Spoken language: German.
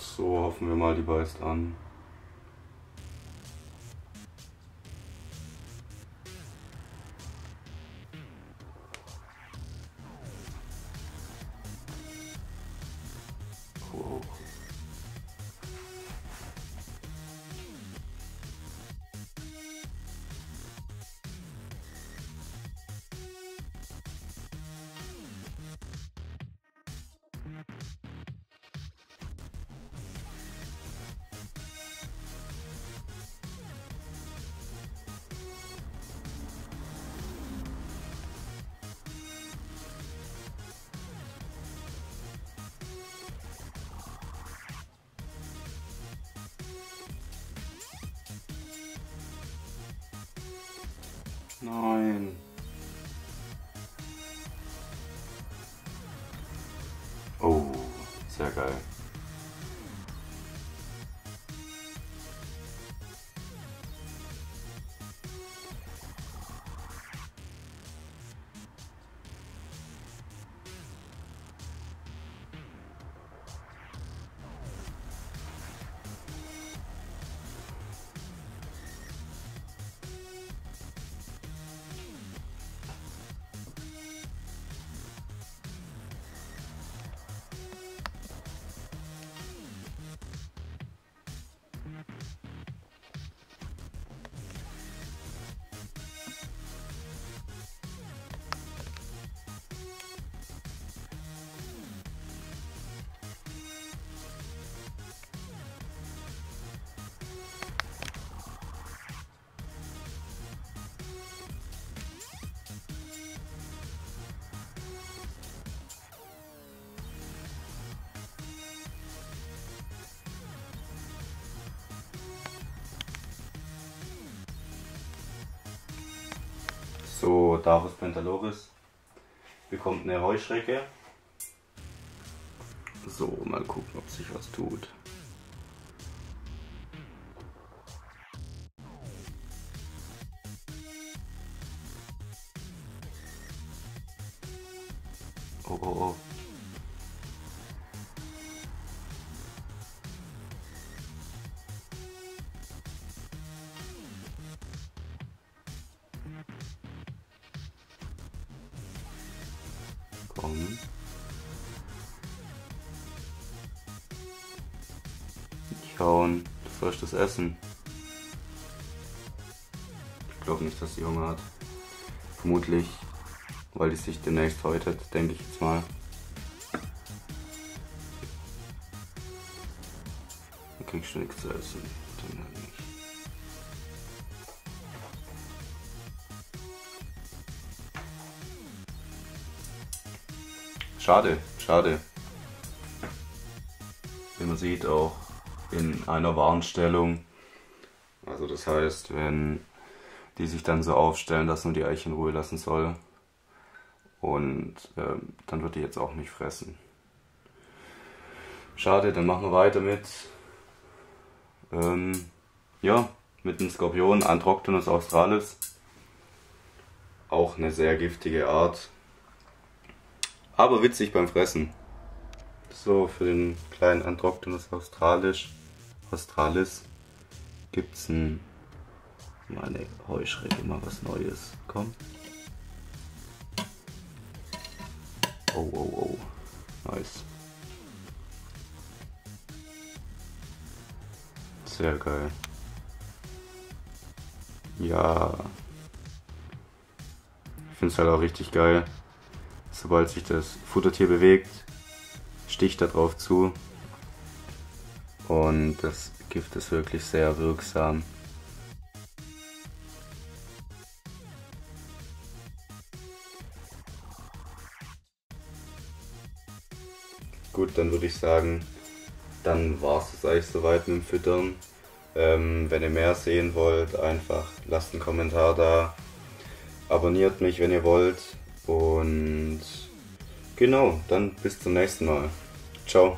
So, hoffen wir mal, die beißt an. Nein. Oh, sehr geil. So, Davos Pentaloris bekommt eine Heuschrecke. So, mal gucken, ob sich was tut. Oh, oh, oh. Kommen. Nicht hauen, du sollst das essen. Ich glaube nicht, dass sie Hunger hat. Vermutlich, weil die sich demnächst häutet, denke ich jetzt mal. Dann kriegst du nichts zu essen. Dann halt nicht. Schade, schade. Wie man sieht, auch in einer Warnstellung. Also das heißt, wenn die sich dann so aufstellen, dass man die Eiche in Ruhe lassen soll. Und ähm, dann wird die jetzt auch nicht fressen. Schade, dann machen wir weiter mit. Ähm, ja, mit dem Skorpion Androctonus australis. Auch eine sehr giftige Art. Aber witzig beim Fressen. So, für den kleinen Androctonus australis, australis gibt es ein, meine Heuschrecke, mal was Neues. Komm. Oh, oh, oh. Nice. Sehr geil. Ja. Ich finde es halt auch richtig geil sobald sich das Futtertier bewegt, sticht er drauf zu. Und das Gift ist wirklich sehr wirksam. Gut, dann würde ich sagen, dann war es eigentlich soweit mit dem Füttern. Ähm, wenn ihr mehr sehen wollt, einfach lasst einen Kommentar da. Abonniert mich, wenn ihr wollt. Und genau, dann bis zum nächsten Mal. Ciao.